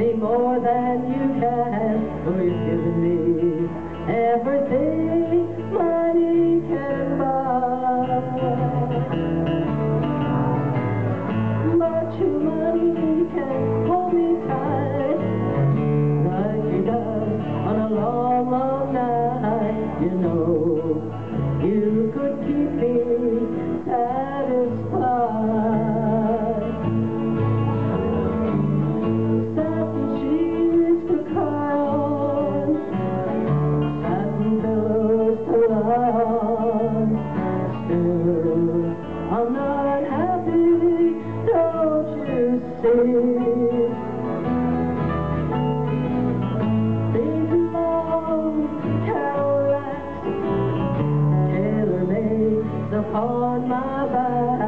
me more than you can, for you've given me everything money can buy. Much, much. you know you could keep me satisfied. Satin sheets to curl, satin pillows to lie Still, I'm not happy, don't you see? my back.